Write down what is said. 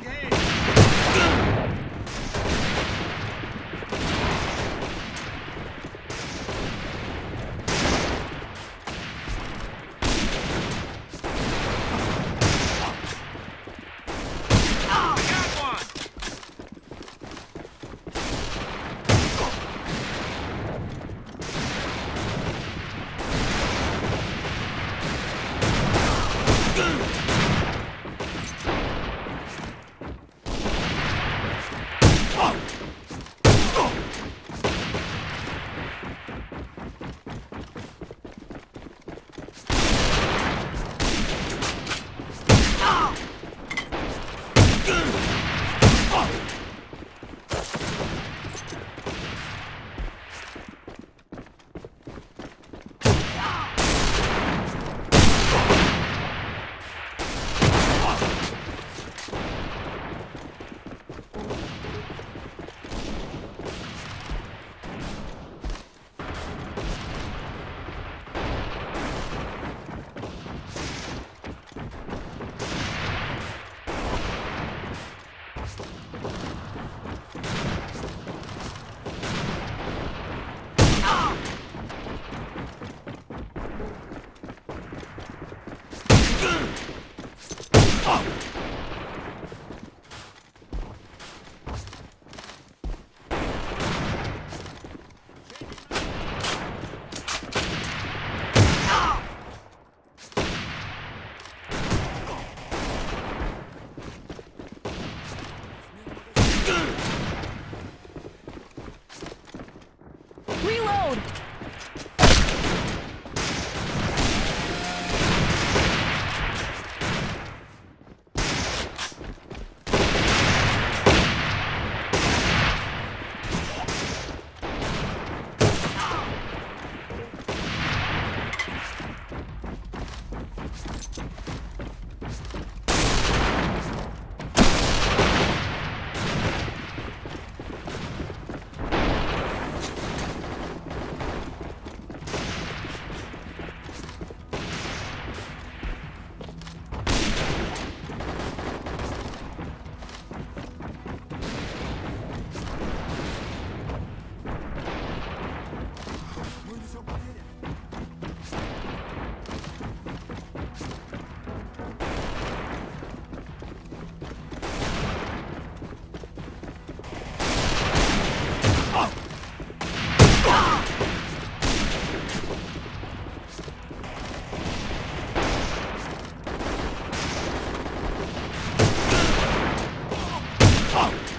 game. out!